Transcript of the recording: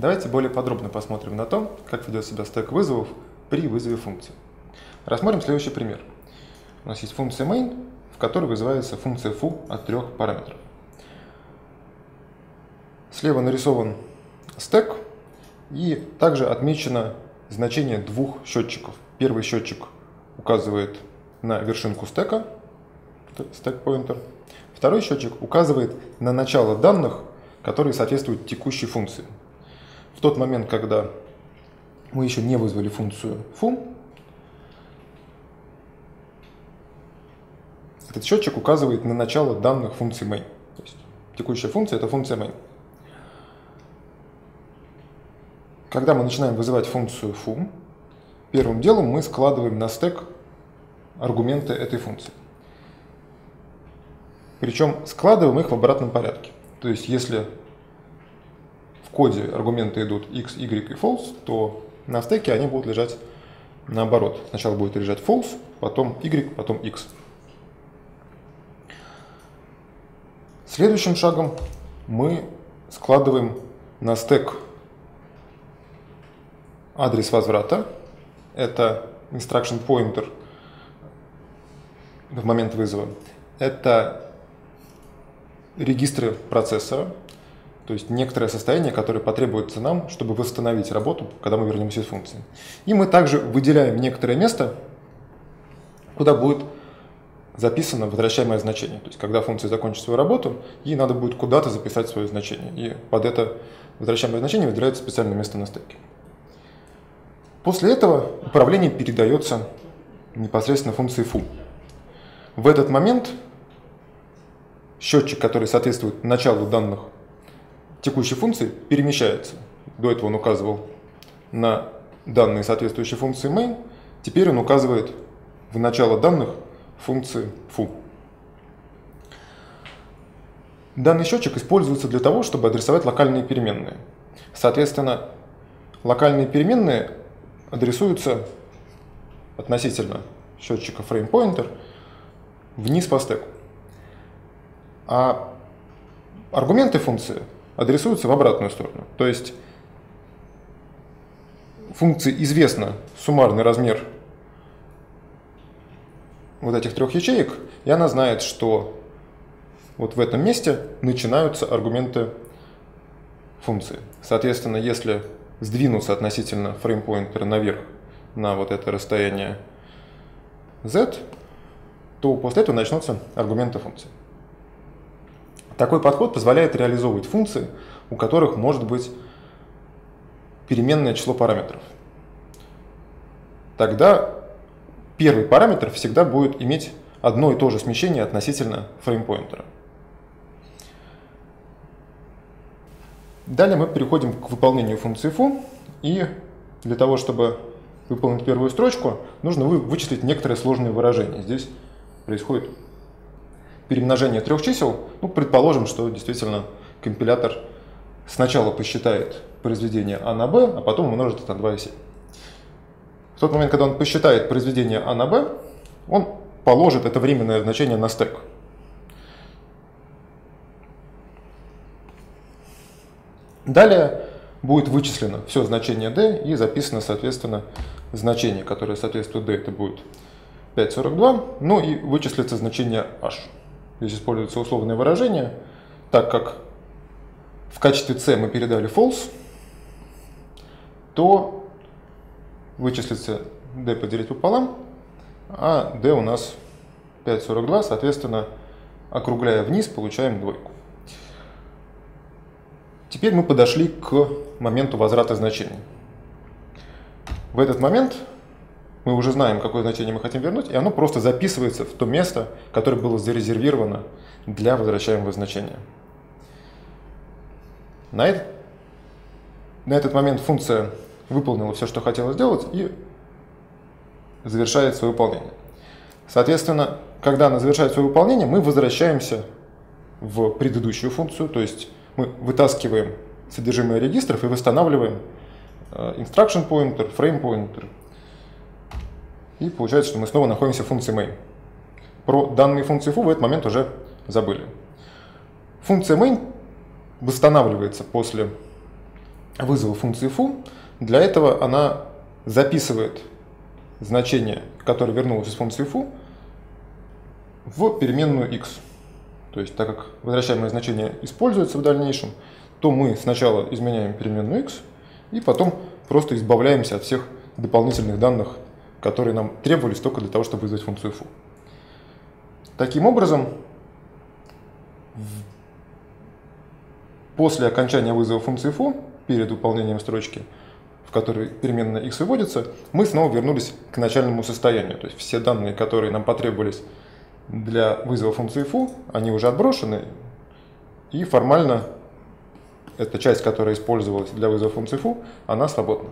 Давайте более подробно посмотрим на то, как ведет себя стек вызовов при вызове функции. Рассмотрим следующий пример. У нас есть функция main, в которой вызывается функция foo от трех параметров. Слева нарисован стек и также отмечено значение двух счетчиков. Первый счетчик указывает на вершинку стека, стек pointer. Второй счетчик указывает на начало данных, которые соответствуют текущей функции. В тот момент, когда мы еще не вызвали функцию foo, этот счетчик указывает на начало данных функции main. То есть текущая функция – это функция main. Когда мы начинаем вызывать функцию foo, первым делом мы складываем на стек аргументы этой функции. Причем складываем их в обратном порядке. То есть если в коде аргументы идут x, y и false, то на стеке они будут лежать наоборот. Сначала будет лежать false, потом y, потом x. Следующим шагом мы складываем на стек адрес возврата. Это instruction pointer в момент вызова. Это регистры процессора, то есть некоторое состояние, которое потребуется нам, чтобы восстановить работу, когда мы вернемся из функции. И мы также выделяем некоторое место, куда будет записано возвращаемое значение. То есть, когда функция закончит свою работу, ей надо будет куда-то записать свое значение. И под это возвращаемое значение выделяется специальное место на стеке. После этого управление передается непосредственно функции foo. В этот момент счетчик, который соответствует началу данных текущей функции, перемещается. До этого он указывал на данные соответствующей функции main, теперь он указывает в начало данных функции foo. Данный счетчик используется для того, чтобы адресовать локальные переменные. Соответственно, локальные переменные адресуются относительно счетчика FramePointer вниз по стеку. А аргументы функции адресуются в обратную сторону. То есть функции известно суммарный размер вот этих трех ячеек, и она знает, что вот в этом месте начинаются аргументы функции. Соответственно, если сдвинуться относительно фреймпоинтера наверх на вот это расстояние z, то после этого начнутся аргументы функции. Такой подход позволяет реализовывать функции, у которых может быть переменное число параметров. Тогда первый параметр всегда будет иметь одно и то же смещение относительно фреймпоинтера. Далее мы переходим к выполнению функции foo, и для того, чтобы выполнить первую строчку, нужно вычислить некоторые сложные выражения. Здесь происходит перемножение трех чисел. Ну, предположим, что действительно компилятор сначала посчитает произведение А на Б, а потом умножит это на 2 и 7. В тот момент, когда он посчитает произведение А на Б, он положит это временное значение на стек. Далее будет вычислено все значение d и записано, соответственно, значение, которое соответствует d, это будет 5,42, ну и вычислится значение h. Здесь используется условное выражение, так как в качестве c мы передали false, то вычислится d поделить пополам, а d у нас 5,42, соответственно, округляя вниз, получаем двойку. Теперь мы подошли к моменту возврата значений. В этот момент мы уже знаем, какое значение мы хотим вернуть, и оно просто записывается в то место, которое было зарезервировано для возвращаемого значения. На этот, на этот момент функция выполнила все, что хотела сделать, и завершает свое выполнение. Соответственно, когда она завершает свое выполнение, мы возвращаемся в предыдущую функцию, то есть мы вытаскиваем содержимое регистров и восстанавливаем э, instruction pointer, frame pointer. И получается, что мы снова находимся в функции main. Про данные функции foo в этот момент уже забыли. Функция main восстанавливается после вызова функции foo. Для этого она записывает значение, которое вернулось из функции foo, в переменную x. То есть, так как возвращаемое значение используется в дальнейшем, то мы сначала изменяем переменную x, и потом просто избавляемся от всех дополнительных данных, которые нам требовались только для того, чтобы вызвать функцию foo. Таким образом, после окончания вызова функции foo, перед выполнением строчки, в которой переменная x выводится, мы снова вернулись к начальному состоянию. То есть все данные, которые нам потребовались для вызова функции foo, они уже отброшены, и формально эта часть, которая использовалась для вызова функции foo, она свободна.